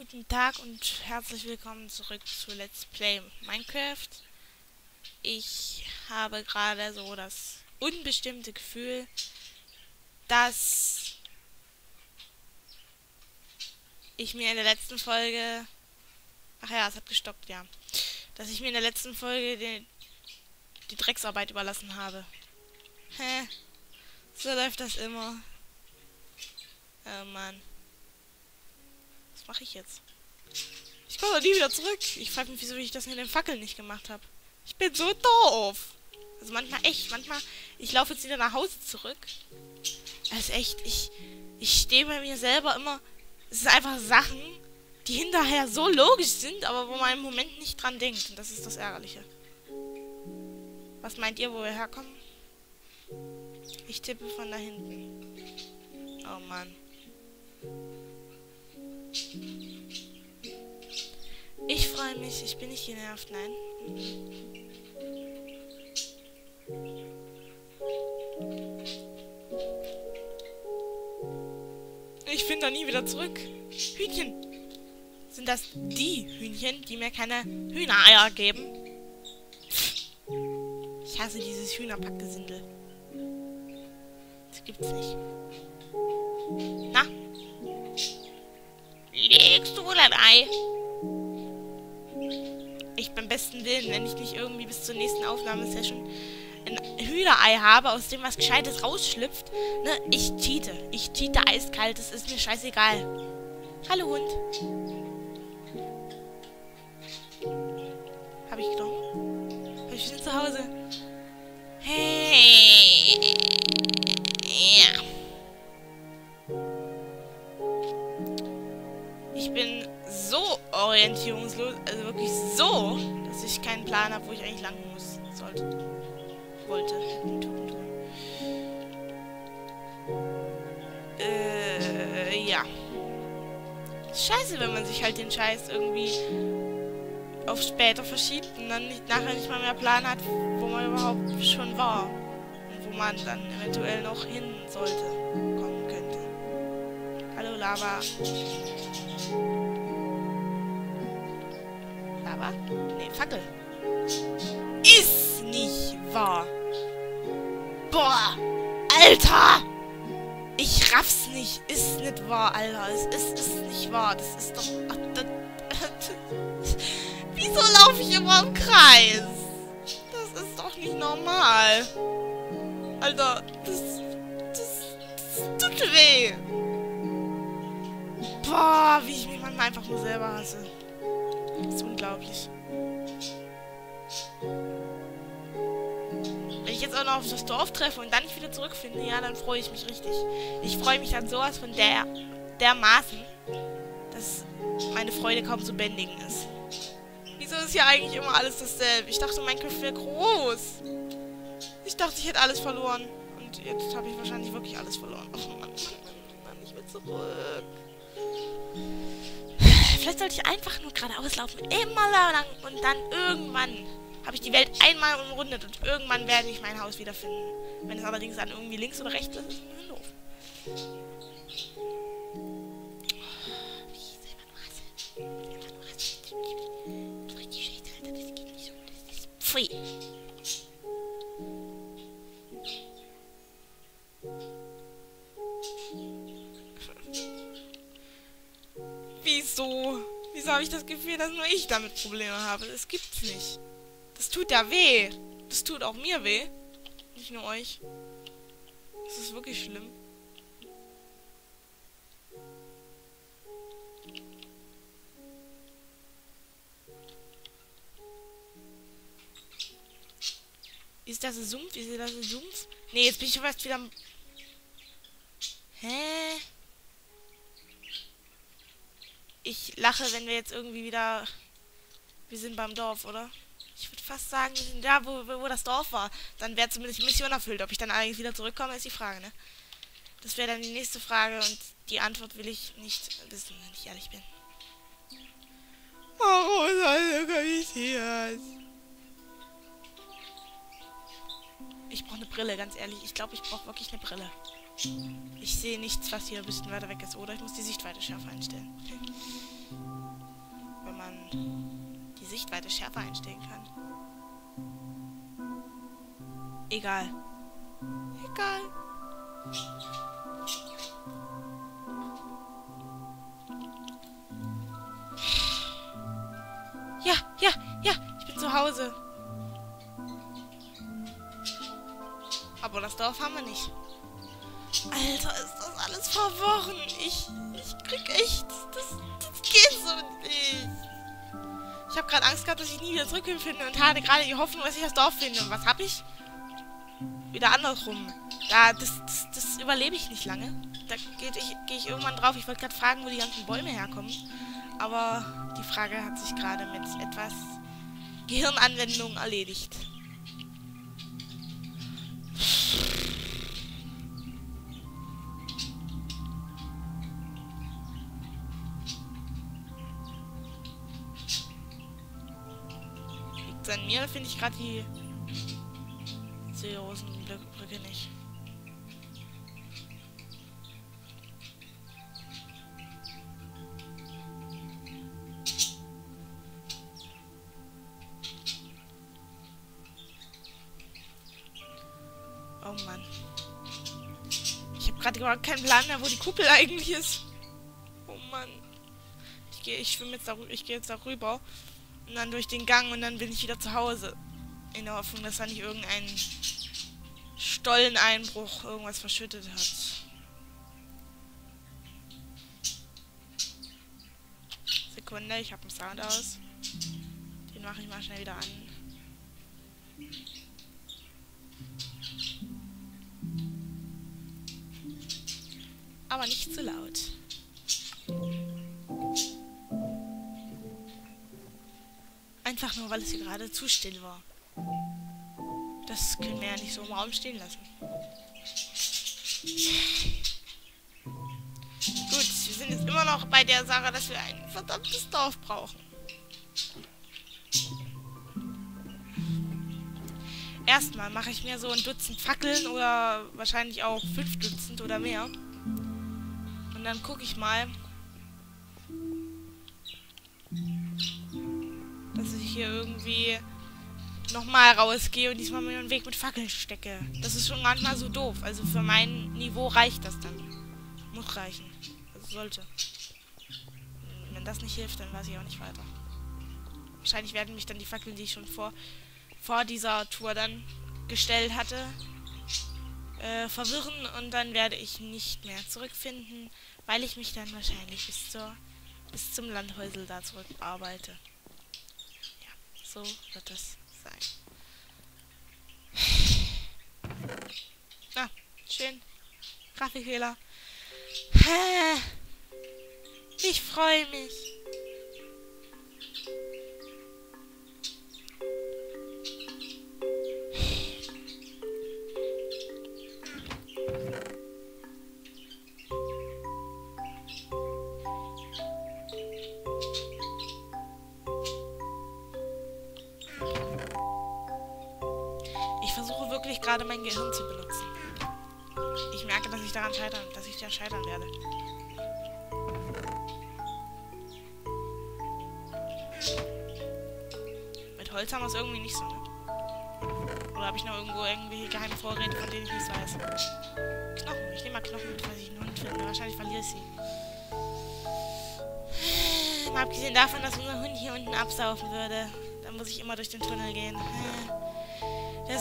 Guten Tag und herzlich willkommen zurück zu Let's Play Minecraft. Ich habe gerade so das unbestimmte Gefühl, dass ich mir in der letzten Folge... Ach ja, es hat gestoppt, ja. Dass ich mir in der letzten Folge die, die Drecksarbeit überlassen habe. Hä? So läuft das immer. Oh Mann. Was mache ich jetzt? Ich komme doch nie wieder zurück. Ich frage mich, wieso ich das mit den Fackeln nicht gemacht habe. Ich bin so doof. Also manchmal echt. Manchmal, ich laufe jetzt wieder nach Hause zurück. Also echt, ich, ich stehe bei mir selber immer... Es sind einfach Sachen, die hinterher so logisch sind, aber wo man im Moment nicht dran denkt. Und das ist das Ärgerliche. Was meint ihr, wo wir herkommen? Ich tippe von da hinten. Oh Mann. Freue mich, ich bin nicht genervt, nein. Ich finde da nie wieder zurück. Hühnchen. Sind das die Hühnchen, die mir keine Hühnereier geben? Ich hasse dieses Hühnerpackgesindel. Das gibt's nicht. Na? Legst du wohl ein Ei? Besten Willen, wenn ich nicht irgendwie bis zur nächsten Aufnahmesession ein Hühnerei habe, aus dem was Gescheites rausschlüpft. Ne, ich cheate. Ich cheate eiskalt. Das ist mir scheißegal. Hallo Hund. Hab ich genommen? Hab ich wieder zu Hause? Hey. Ja. Ich bin so orientierungslos, Plan habe, wo ich eigentlich lang muss, sollte, wollte. Äh, ja. Scheiße, wenn man sich halt den Scheiß irgendwie auf später verschiebt und dann nicht, nachher nicht mal mehr Plan hat, wo man überhaupt schon war. Und wo man dann eventuell noch hin sollte, kommen könnte. Hallo Lava. Lava? Nee, Fackel. Ist nicht wahr. Boah. Alter. Ich raff's nicht. Ist nicht wahr, Alter. Es ist, ist nicht wahr. Das ist doch... Ach, das, Wieso laufe ich immer im Kreis? Das ist doch nicht normal. Alter, das... Das, das tut weh. Boah, wie ich mich manchmal einfach nur selber hasse. Das ist unglaublich. Wenn ich jetzt auch noch auf das Dorf treffe und dann nicht wieder zurückfinde, ja, dann freue ich mich richtig. Ich freue mich dann sowas von der dermaßen, dass meine Freude kaum zu bändigen ist. Wieso ist hier eigentlich immer alles dasselbe? Ich dachte, mein Kopf wäre groß. Ich dachte, ich hätte alles verloren. Und jetzt habe ich wahrscheinlich wirklich alles verloren. Oh Mann, Mann, Mann, Mann, ich will zurück. Vielleicht sollte ich einfach nur geradeaus laufen. Immer lang. Und dann irgendwann habe ich die Welt einmal umrundet. Und irgendwann werde ich mein Haus wiederfinden. Wenn es allerdings dann irgendwie links oder rechts ist, ist es ein bisschen doof. Pfui. Wieso? Wieso habe ich das Gefühl, dass nur ich damit Probleme habe? Das gibt's nicht. Tut ja weh. Das tut auch mir weh. Nicht nur euch. Das ist wirklich schlimm. Ist das ein Sumpf? Ist das ein Sumpf? Nee, jetzt bin ich fast wieder... Hä? Ich lache, wenn wir jetzt irgendwie wieder... Wir sind beim Dorf, oder? Ich würde fast sagen, wir sind da, wo, wo das Dorf war. Dann wäre zumindest die Mission erfüllt. Ob ich dann eigentlich wieder zurückkomme, ist die Frage, ne? Das wäre dann die nächste Frage und die Antwort will ich nicht wissen, wenn ich ehrlich bin. Warum ist alles kompliziert? Ich brauche eine Brille, ganz ehrlich. Ich glaube, ich brauche wirklich eine Brille. Ich sehe nichts, was hier ein bisschen weiter weg ist. Oder ich muss die Sichtweite schärfer einstellen. Wenn man Sichtweite schärfer einstellen kann. Egal. Egal. Ja, ja, ja, ich bin zu Hause. Aber das Dorf haben wir nicht. Alter, ist das alles verworren. Ich, ich krieg echt... Das, das geht so nicht. Ich habe gerade Angst gehabt, dass ich nie wieder zurückfinde und hatte gerade die Hoffnung, dass ich das Dorf finde. Und was habe ich? Wieder andersrum. Da, das, das, das überlebe ich nicht lange. Da gehe ich, geh ich irgendwann drauf. Ich wollte gerade fragen, wo die ganzen Bäume herkommen. Aber die Frage hat sich gerade mit etwas Gehirnanwendung erledigt. Mir finde ich gerade die Seerosenbrücke nicht. Oh Mann. Ich habe gerade überhaupt keinen Plan mehr, wo die Kuppel eigentlich ist. Oh Mann. Ich ich schwimme jetzt da, ich gehe jetzt da rüber. Und dann durch den Gang und dann bin ich wieder zu Hause. In der Hoffnung, dass da nicht irgendein Stolleneinbruch irgendwas verschüttet hat. Sekunde, ich habe einen Sound aus. Den mache ich mal schnell wieder an. Aber nicht zu laut. Einfach nur, weil es hier gerade zu still war. Das können wir ja nicht so im Raum stehen lassen. Gut, wir sind jetzt immer noch bei der Sache, dass wir ein verdammtes Dorf brauchen. Erstmal mache ich mir so ein Dutzend Fackeln oder wahrscheinlich auch fünf Dutzend oder mehr. Und dann gucke ich mal, hier irgendwie nochmal rausgehe und diesmal mir den Weg mit Fackeln stecke. Das ist schon manchmal so doof. Also für mein Niveau reicht das dann. Muss reichen. Also sollte. Wenn das nicht hilft, dann weiß ich auch nicht weiter. Wahrscheinlich werden mich dann die Fackeln, die ich schon vor, vor dieser Tour dann gestellt hatte, äh, verwirren und dann werde ich nicht mehr zurückfinden, weil ich mich dann wahrscheinlich bis, zur, bis zum Landhäusel da zurück arbeite. So wird es sein. Ah, schön. Grafikfehler. Ich freue mich. Gerade mein Gehirn zu benutzen. Ich merke, dass ich daran scheitern, dass ich da scheitern werde. Mit Holz haben wir es irgendwie nicht so, ne? Oder habe ich noch irgendwo irgendwie geheime Vorräte, von denen ich nichts weiß? Knochen. Ich nehme mal Knochen mit, falls ich einen Hund finde. Wahrscheinlich verliere ich sie. Mal abgesehen davon, dass unser Hund hier unten absaufen würde. Dann muss ich immer durch den Tunnel gehen.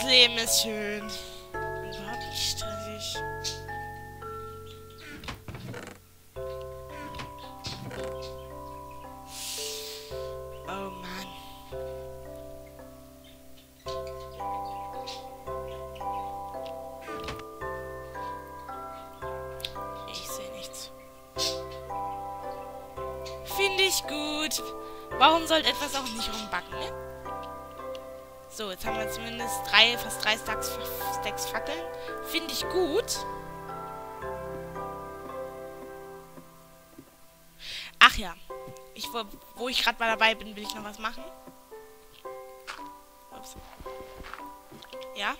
Das Leben ist schön. Überhaupt nicht stressig. Oh Mann. Ich sehe nichts. Finde ich gut. Warum sollte etwas auch nicht rumbacken? So, jetzt haben wir zumindest drei, fast drei Stacks, Stacks Fackeln. Finde ich gut. Ach ja. Ich, wo, wo ich gerade mal dabei bin, will ich noch was machen. Ups. Ja.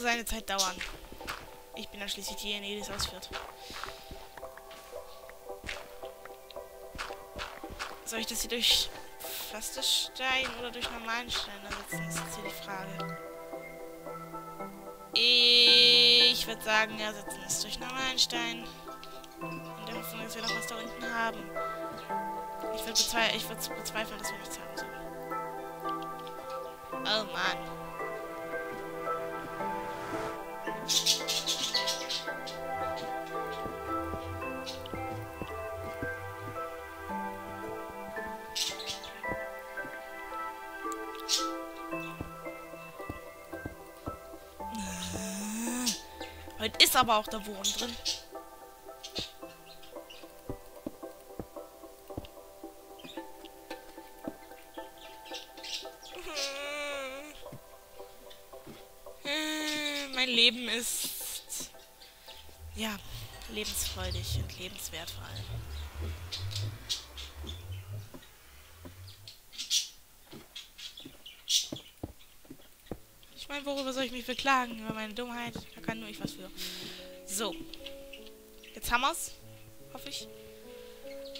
Seine Zeit dauern. Ich bin ja schließlich diejenige, die es ausführt. Soll ich das hier durch Pflasterstein oder durch normalen Stein ersetzen? Das ist jetzt hier die Frage. Ich würde sagen, wir ersetzen es durch normalen Stein. In der Hoffnung, dass wir noch was da unten haben. Ich würde bezwe bezweifeln, dass wir nichts haben sollen. Oh Mann. Heute ist aber auch der Wurm drin. Leben ist ja lebensfreudig und lebenswert vor allem. meine, worüber soll ich mich beklagen? Über meine Dummheit? Da kann nur ich was für. So. Jetzt haben wir's. Hoffe ich.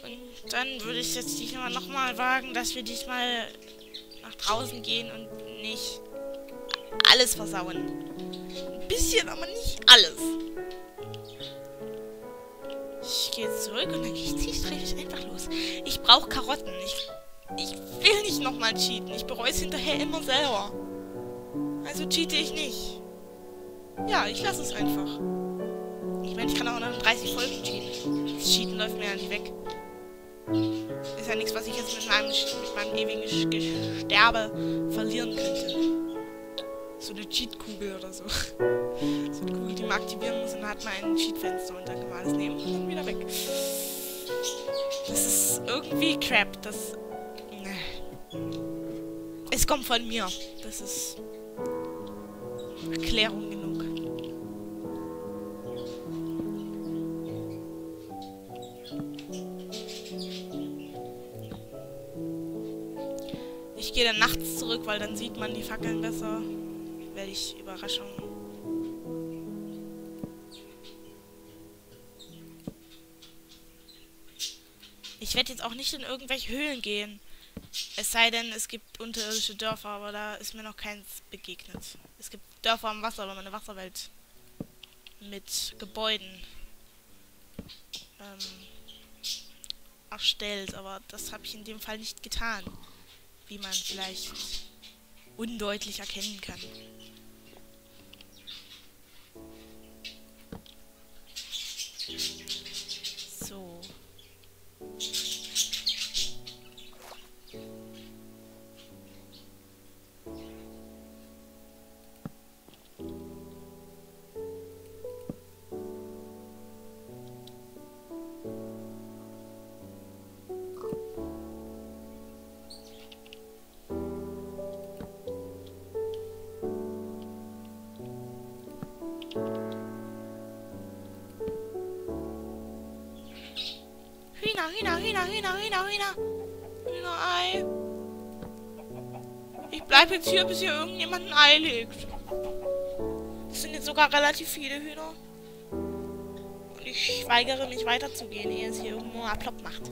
Und dann würde ich jetzt diesmal nochmal wagen, dass wir diesmal nach draußen gehen und nicht alles versauen. Bisschen, aber nicht alles. Ich gehe zurück und dann gehe ich zielstrebig einfach los. Ich brauche Karotten. Ich, ich will nicht nochmal cheaten. Ich bereue es hinterher immer selber. Also cheate ich nicht. Ja, ich lasse es einfach. Ich meine, ich kann auch noch 30 Folgen cheaten. Das Cheaten läuft mir ja nicht weg. Ist ja nichts, was ich jetzt mit meinem, mit meinem ewigen Sterbe verlieren könnte. So eine Cheatkugel oder so. So eine Kugel, die man aktivieren muss und dann hat man ein Cheatfenster und dann kann man alles nehmen und dann wieder weg. Das ist irgendwie Crap. Das. Ne. Es kommt von mir. Das ist. Erklärung genug. Ich gehe dann nachts zurück, weil dann sieht man die Fackeln besser. Welch Überraschung. Ich werde jetzt auch nicht in irgendwelche Höhlen gehen. Es sei denn, es gibt unterirdische Dörfer, aber da ist mir noch keins begegnet. Es gibt Dörfer am Wasser, aber eine Wasserwelt mit Gebäuden ähm, erstellt. Aber das habe ich in dem Fall nicht getan, wie man vielleicht undeutlich erkennen kann. Hühner, Hühner, Hühner, Hühner, Hühner. Hühnerei. Ich bleibe jetzt hier, bis hier irgendjemand ein Ei legt. Das sind jetzt sogar relativ viele Hühner. Und ich weigere mich weiterzugehen, ehe es hier irgendwo Aplopp macht.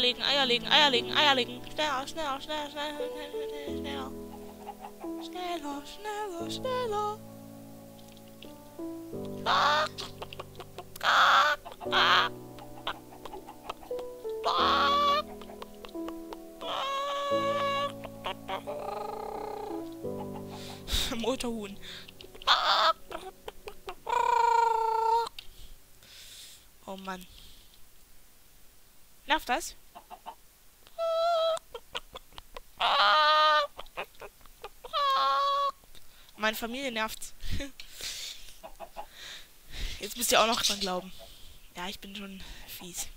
Legen, Eier legen, Eier legen, Eier legen. Schneller, schneller, schneller, schneller, schneller. Schneller, schneller, schneller. Ah. Ah. Motorhuhn. Oh Mann. Nervt das? Meine Familie nervt. jetzt müsst ihr auch noch dran glauben. Ja, ich bin schon fies.